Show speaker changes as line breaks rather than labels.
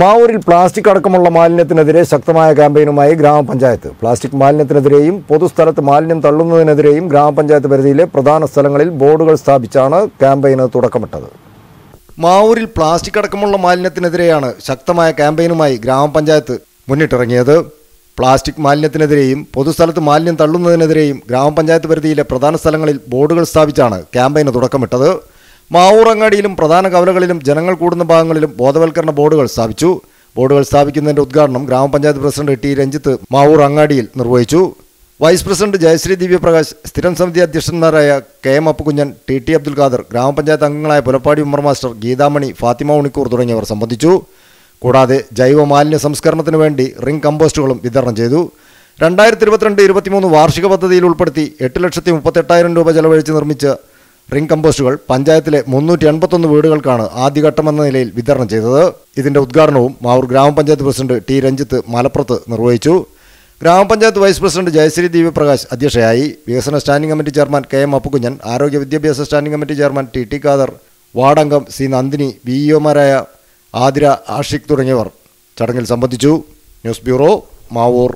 മാവൂരിൽ plastic അടക്കമുള്ള മാലിന്യത്തിനെതിരെ ശക്തമായ ക്യാമ്പയിനുമായി ഗ്രാമപഞ്ചായത്ത്. പ്ലാസ്റ്റിക് മാലിന്യത്തിനെതിരെയും പൊതുസ്ഥലത്ത് മാലിന്യം തള്ളുന്നതിനെതിരെയും ഗ്രാമപഞ്ചായത്ത് പരിധിയിലെ പ്രധാന സ്ഥലങ്ങളിൽ ബോർഡുകൾ സ്ഥാപിച്ചാണ് ക്യാമ്പയിന് തുടക്കമിട്ടത്. മാവൂരിൽ പ്ലാസ്റ്റിക് അടക്കമുള്ള മാലിന്യത്തിനെതിരെയാണ് ശക്തമായ ക്യാമ്പയിനുമായി ഗ്രാമപഞ്ചായത്ത് മുന്നിട്ടിറങ്ങിയത്. പ്ലാസ്റ്റിക് മാലിന്യത്തിനെതിരെയും പൊതുസ്ഥലത്ത് മാലിന്യം തള്ളുന്നതിനെതിരെയും ഗ്രാമപഞ്ചായത്ത് പരിധിയിലെ പ്രധാന സ്ഥലങ്ങളിൽ ബോർഡുകൾ സ്ഥാപിച്ചാണ് ക്യാമ്പയിന് തുടക്കമിട്ടത്. മാവൂർ അങ്ങാടിയിലും പ്രധാന കവലകളിലും ജനങ്ങൾ കൂടുന്ന ഭാഗങ്ങളിലും ബോധവൽക്കരണ ബോർഡുകൾ സ്ഥാപിച്ചു. ബോർഡുകൾ സ്ഥാപിക്കുന്നതിന്റെ ഉദ്ഘാടനം ഗ്രാമപഞ്ചായത്ത് പ്രസിഡന്റ് ടി രഞ്ജിത്ത് മാവൂർ അങ്ങാടിയിൽ നിർവഹിച്ചു. വൈസ് പ്രസിഡന്റ് ജയശ്രീ ദിവ്യപ്രകാശ് സ്ഥിരം സമിതി അധ്യക്ഷന്മാരായ K M Appukunhan T T Abdul Khader ഗ്രാമപഞ്ചായത്ത് അംഗങ്ങളായ പുലപ്പാടി ഉമ്മർ മാസ്റ്റർ ഗീതാമണി ഫാത്തിമ ഉണിക്കൂർ തുടങ്ങിയവർ സംബന്ധിച്ചു. കൂടാതെ ജൈവ മാലിന്യ സംസ്കരണത്തിന് വേണ്ടി റിംഗ് കമ്പോസ്റ്റുകളും വിതരണം ചെയ്തു. രണ്ടായിരത്തി ഇരുപത്തിരണ്ട് ഇരുപത്തിമൂന്ന് വാർഷിക പദ്ധതിയിൽ ഉൾപ്പെടുത്തി എട്ട് ലക്ഷത്തി മുപ്പത്തെട്ടായിരം രൂപ ചെലവഴിച്ച് നിർമ്മിച്ച റിംഗ് കമ്പോസ്റ്റുകൾ പഞ്ചായത്തിലെ മുന്നൂറ്റി എൺപത്തൊന്ന് വീടുകൾക്കാണ് ആദ്യഘട്ടമെന്ന നിലയിൽ വിതരണം ചെയ്തത്. ഇതിന്റെ ഉദ്ഘാടനവും മാവൂർ ഗ്രാമപഞ്ചായത്ത് പ്രസിഡന്റ് ടി. രഞ്ജിത്ത് മലപ്പുറത്ത് നിർവഹിച്ചു. ഗ്രാമപഞ്ചായത്ത് വൈസ് പ്രസിഡന്റ് ജയശ്രീ ദിവ്യപ്രകാശ് അധ്യക്ഷയായി. വികസന standing committee chairman K M Appukunhan ആരോഗ്യ വിദ്യാഭ്യാസ standing committee chairman T. T. Khader വാർഡംഗം C. Nandini B ഇഒമാരായ ആതിര ആഷിഖ് തുടങ്ങിയവർ ചടങ്ങിൽ സംബന്ധിച്ചു. News bureau Mavoor.